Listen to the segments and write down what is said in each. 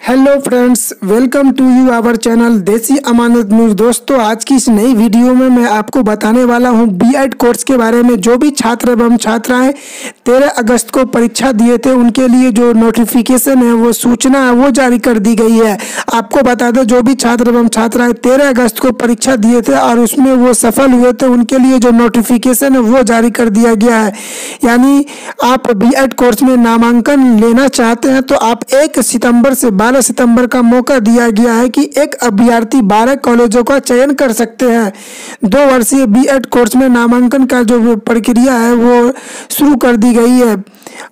Hello friends welcome to you our channel Desi Amanat news दोस्तों, आज की इस नई वीडियो में मैं आपको बताने वाला हूँ बीएड कोर्स के बारे में। जो भी छात्र एवं छात्राएँ तेरह अगस्त को परीक्षा दिए थे, उनके लिए जो नोटिफिकेशन है, वो सूचना है, वो जारी कर दी गई है। आपको बता दें, जो भी छात्र एवं छात्राएँ तेरह अगस्त को परीक्षा दिए थे और उसमें वो सफल हुए थे, उनके लिए जो नोटिफिकेशन है, वो जारी कर दिया गया है। यानी आप बी कोर्स में नामांकन लेना चाहते हैं तो आप एक सितंबर से बारह 12 सितंबर का मौका दिया गया है कि एक अभ्यर्थी 12 कॉलेजों का चयन कर सकते हैं। दो वर्षीय बीएड कोर्स में नामांकन का जो प्रक्रिया है वो शुरू कर दी गई है।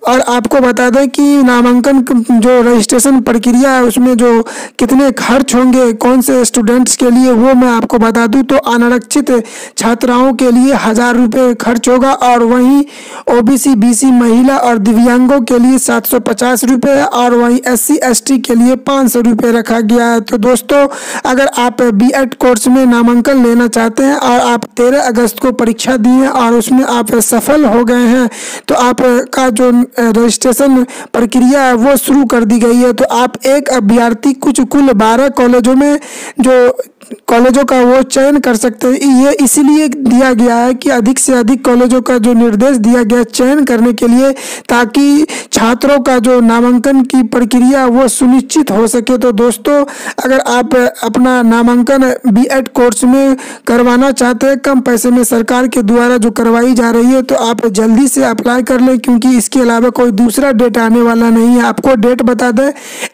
और आपको बता दें कि नामांकन जो रजिस्ट्रेशन प्रक्रिया है, उसमें जो कितने खर्च होंगे, कौन से स्टूडेंट्स के लिए, वो मैं आपको बता दूँ। तो अनारक्षित छात्राओं के लिए हज़ार रुपये खर्च होगा और वहीं ओबीसी बीसी महिला और दिव्यांगों के लिए सात सौ पचास रुपये और वहीं एससी एसटी के लिए पाँच सौ रुपये रखा गया है। तो दोस्तों, अगर आप बी कोर्स में नामांकन लेना चाहते हैं और आप तेरह अगस्त को परीक्षा दिए और उसमें आप सफल हो गए हैं तो आपका जो रजिस्ट्रेशन प्रक्रिया है, वो शुरू कर दी गई है। तो आप एक अभ्यर्थी कुछ कुल बारह कॉलेजों में जो कॉलेजों का वो चयन कर सकते हैं। ये इसीलिए दिया गया है कि अधिक से अधिक कॉलेजों का जो निर्देश दिया गया चयन करने के लिए ताकि छात्रों का जो नामांकन की प्रक्रिया वो सुनिश्चित हो सके। तो दोस्तों, अगर आप अपना नामांकन बीएड कोर्स में करवाना चाहते हैं, कम पैसे में सरकार के द्वारा जो करवाई जा रही है तो आप जल्दी से अप्लाई कर लें, क्योंकि इसके अलावा कोई दूसरा डेट आने वाला नहीं है। आपको डेट बता दें,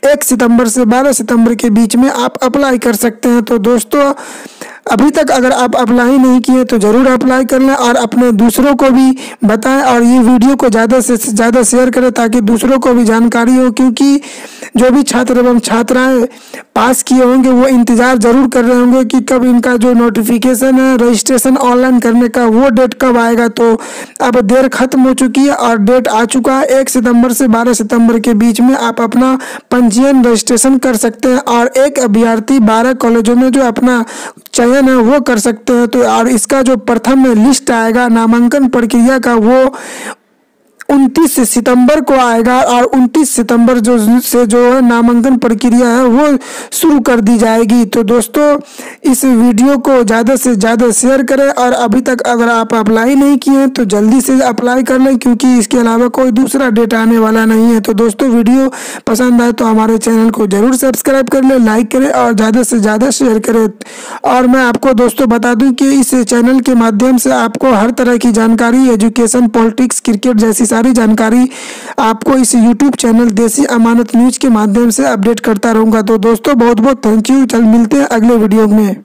एक सितंबर से बारह सितंबर के बीच में आप अप्लाई कर सकते हैं। तो दोस्तों दोस्तों अभी तक अगर आप अप्लाई नहीं किए तो ज़रूर अप्लाई कर लें और अपने दूसरों को भी बताएँ और ये वीडियो को ज़्यादा से ज़्यादा शेयर करें ताकि दूसरों को भी जानकारी हो, क्योंकि जो भी छात्र एवं छात्राएँ पास किए होंगे, वो इंतज़ार ज़रूर कर रहे होंगे कि कब इनका जो नोटिफिकेशन है रजिस्ट्रेशन ऑनलाइन करने का, वो डेट कब आएगा। तो अब देर खत्म हो चुकी है और डेट आ चुका है। एक सितंबर से बारह सितंबर के बीच में आप अपना पंजीयन रजिस्ट्रेशन कर सकते हैं और एक अभ्यर्थी बारह कॉलेजों में जो अपना चयन है वो कर सकते हैं तो और इसका जो प्रथम लिस्ट आएगा, नामांकन प्रक्रिया का, वो उनतीस सितंबर को आएगा और उनतीस सितंबर जो से जो नामांकन प्रक्रिया है, वो शुरू कर दी जाएगी। तो दोस्तों, इस वीडियो को ज़्यादा से ज़्यादा शेयर करें और अभी तक अगर आप अप्लाई नहीं किए हैं तो जल्दी से अप्लाई कर लें, क्योंकि इसके अलावा कोई दूसरा डेट आने वाला नहीं है। तो दोस्तों, वीडियो पसंद आए तो हमारे चैनल को ज़रूर सब्सक्राइब कर लें लाइक करें और ज़्यादा से ज़्यादा शेयर करें। और मैं आपको दोस्तों बता दूँ कि इस चैनल के माध्यम से आपको हर तरह की जानकारी एजुकेशन पॉलिटिक्स क्रिकेट जैसी सारी जानकारी आपको इस YouTube channel Desi Amanat news के माध्यम से अपडेट करता रहूँगा। तो दोस्तों बहुत बहुत थैंक यू चल मिलते हैं अगले वीडियो में।